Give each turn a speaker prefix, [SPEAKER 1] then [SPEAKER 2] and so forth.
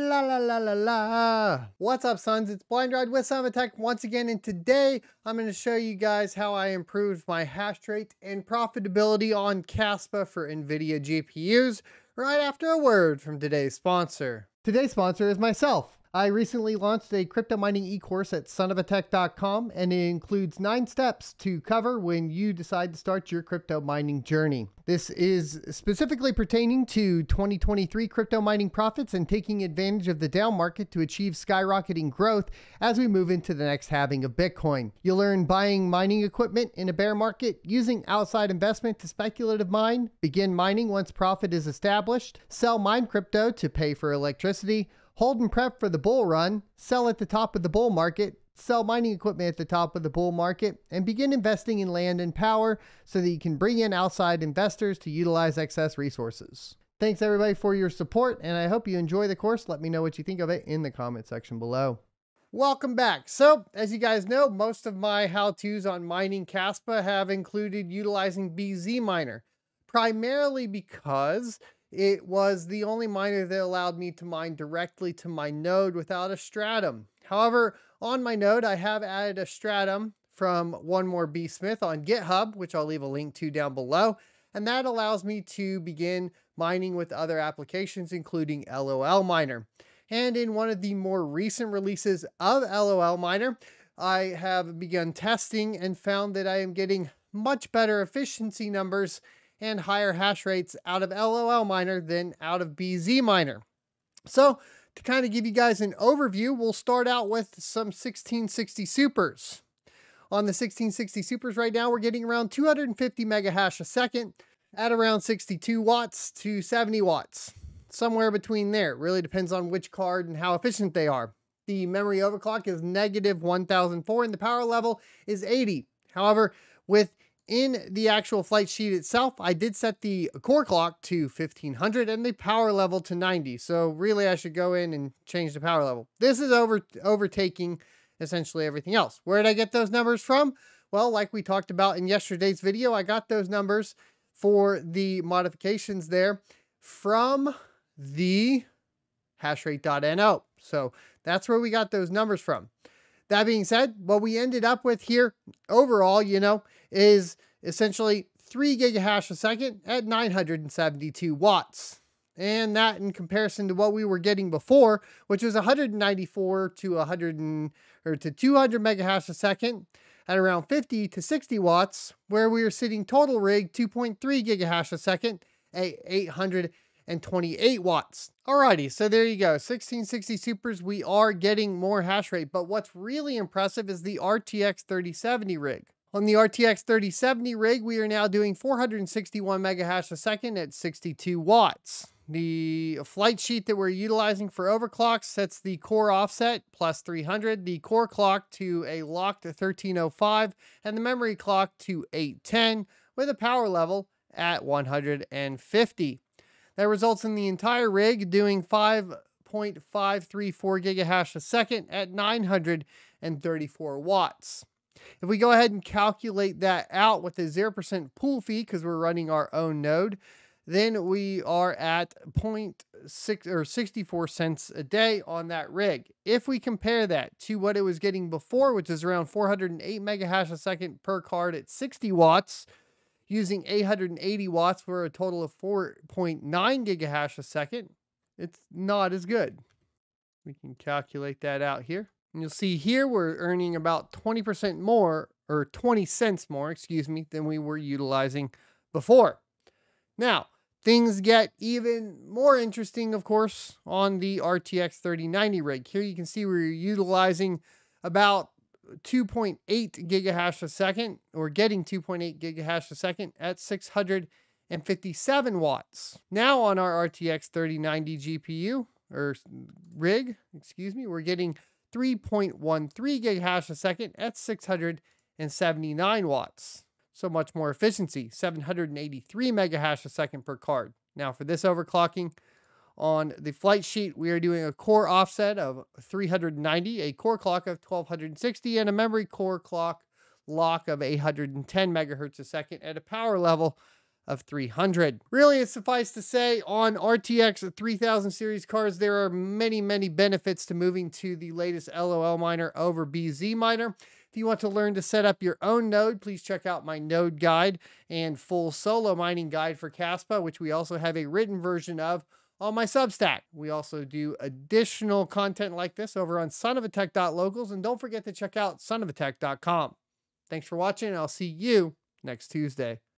[SPEAKER 1] La la la la la. What's up, sons? It's Blind Ride with Tech once again, and today I'm going to show you guys how I improved my hash rate and profitability on Kaspa for NVIDIA GPUs right after a word from today's sponsor. Today's sponsor is myself. I recently launched a crypto mining e-course at sonofatech.com and it includes nine steps to cover when you decide to start your crypto mining journey. This is specifically pertaining to 2023 crypto mining profits and taking advantage of the down market to achieve skyrocketing growth as we move into the next halving of Bitcoin. You'll learn buying mining equipment in a bear market, using outside investment to speculative mine, begin mining once profit is established, sell mine crypto to pay for electricity, Hold and prep for the bull run, sell at the top of the bull market, sell mining equipment at the top of the bull market, and begin investing in land and power so that you can bring in outside investors to utilize excess resources. Thanks everybody for your support, and I hope you enjoy the course. Let me know what you think of it in the comment section below. Welcome back. So, as you guys know, most of my how-tos on mining Kaspa have included utilizing BZ Miner, primarily because it was the only miner that allowed me to mine directly to my node without a stratum. However, on my node, I have added a stratum from One More B Smith on GitHub, which I'll leave a link to down below. And that allows me to begin mining with other applications, including LOL Miner. And in one of the more recent releases of LOL Miner, I have begun testing and found that I am getting much better efficiency numbers and higher hash rates out of LOL Miner than out of BZ Miner. So to kind of give you guys an overview, we'll start out with some 1660 supers. On the 1660 supers right now, we're getting around 250 mega hash a second at around 62 watts to 70 watts. Somewhere between there. It really depends on which card and how efficient they are. The memory overclock is negative 1004 and the power level is 80. However, with in the actual flight sheet itself, I did set the core clock to 1500 and the power level to 90. So really I should go in and change the power level. This is over overtaking essentially everything else. Where did I get those numbers from? Well, like we talked about in yesterday's video, I got those numbers for the modifications there from the hashrate.no. So that's where we got those numbers from. That being said, what we ended up with here overall, you know, is essentially 3 gigahash a second at 972 watts. And that in comparison to what we were getting before, which was 194 to 100 and, or to 200 megahash a second at around 50 to 60 watts, where we were sitting total rig 2.3 gigahash a second at 800 and 28 watts. Alrighty, so there you go. 1660 Supers, we are getting more hash rate, but what's really impressive is the RTX 3070 rig. On the RTX 3070 rig, we are now doing 461 megahash a second at 62 watts. The flight sheet that we're utilizing for overclock sets the core offset plus 300, the core clock to a locked 1305, and the memory clock to 810 with a power level at 150. That results in the entire rig doing 5.534 gigahash a second at 934 watts. If we go ahead and calculate that out with a 0% pool fee, because we're running our own node, then we are at 0.6 or 64 cents a day on that rig. If we compare that to what it was getting before, which is around 408 megahash a second per card at 60 watts, using 880 watts for a total of 4.9 gigahash a second, it's not as good. We can calculate that out here. And you'll see here we're earning about 20% more, or 20 cents more, excuse me, than we were utilizing before. Now, things get even more interesting, of course, on the RTX 3090 rig. Here you can see we're utilizing about 2.8 gigahash a second, or getting 2.8 gigahash a second at 657 watts. Now on our RTX 3090 GPU, or rig, excuse me, we're getting 3.13 gigahash a second at 679 watts. So much more efficiency, 783 megahash a second per card. Now for this overclocking, on the flight sheet, we are doing a core offset of 390, a core clock of 1260, and a memory core clock lock of 810 megahertz a second at a power level of 300. Really, it's suffice to say on RTX 3000 series cards, there are many, many benefits to moving to the latest LOL miner over BZ miner. If you want to learn to set up your own node, please check out my node guide and full solo mining guide for Kaspa, which we also have a written version of on my Substack. We also do additional content like this over on sonofatech.locals, and don't forget to check out sonofatech.com. Thanks for watching, and I'll see you next Tuesday.